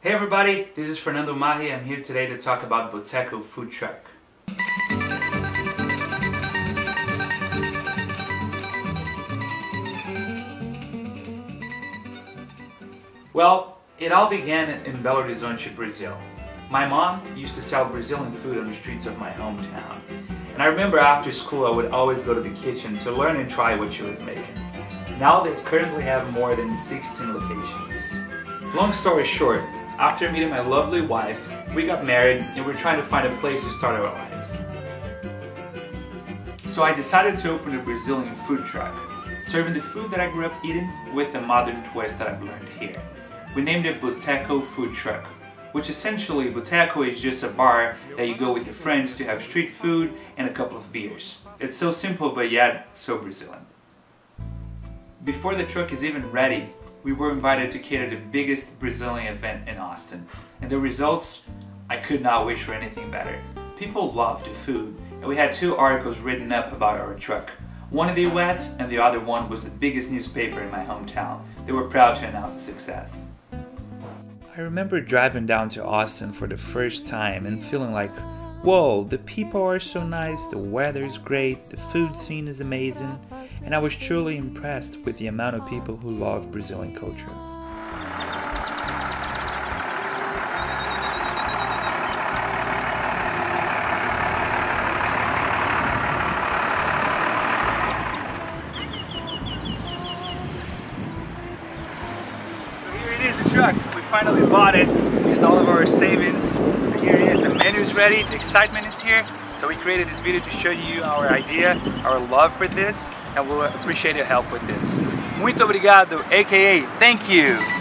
Hey everybody, this is Fernando Mahi. I'm here today to talk about Boteco Food Truck. Well, it all began in Belo Horizonte, Brazil. My mom used to sell Brazilian food on the streets of my hometown. And I remember after school I would always go to the kitchen to learn and try what she was making. Now they currently have more than 16 locations. Long story short, after meeting my lovely wife, we got married and we're trying to find a place to start our lives. So I decided to open a Brazilian food truck, serving the food that I grew up eating with the modern twist that I've learned here. We named it Boteco Food Truck, which essentially Boteco is just a bar that you go with your friends to have street food and a couple of beers. It's so simple but yet so Brazilian. Before the truck is even ready, we were invited to cater the biggest Brazilian event in Austin. And the results, I could not wish for anything better. People loved the food, and we had two articles written up about our truck. One in the US and the other one was the biggest newspaper in my hometown. They were proud to announce the success. I remember driving down to Austin for the first time and feeling like, whoa, the people are so nice, the weather is great, the food scene is amazing, and I was truly impressed with the amount of people who love Brazilian culture. The truck. We finally bought it. Used all of our savings. Here it is, the menu is ready, the excitement is here. So we created this video to show you our idea, our love for this, and we'll appreciate your help with this. Muito obrigado, aka thank you.